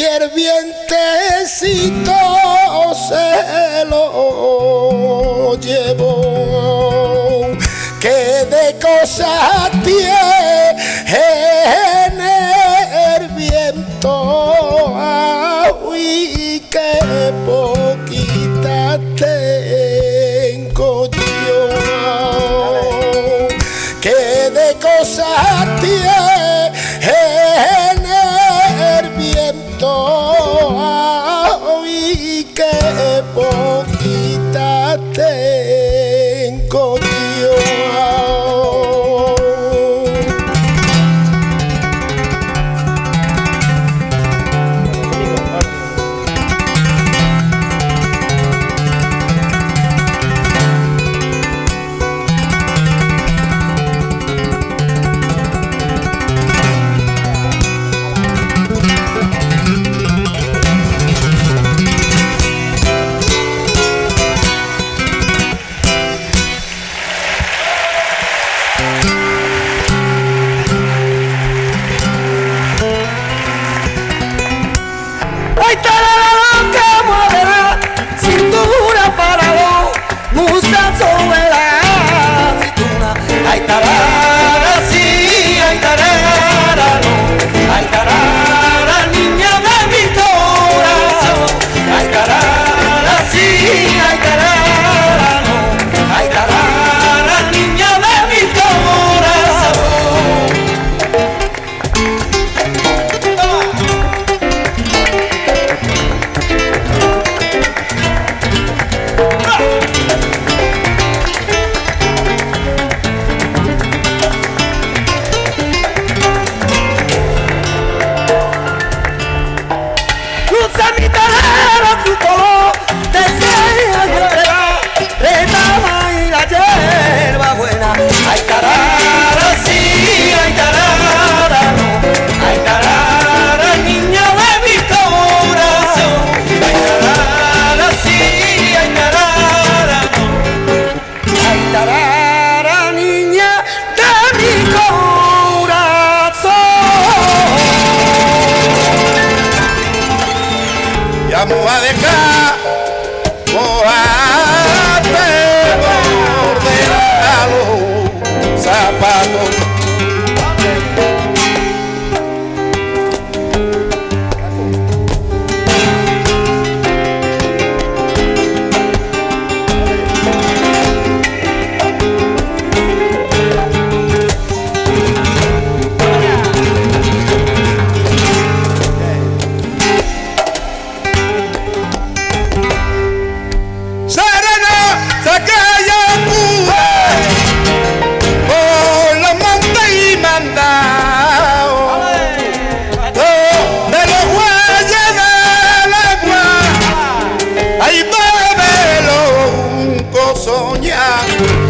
y el vientecito se lo llevó. Que de cosas tiene el viento y que poquita tengo yo. Que de cosas tiene boquita tengo soñar.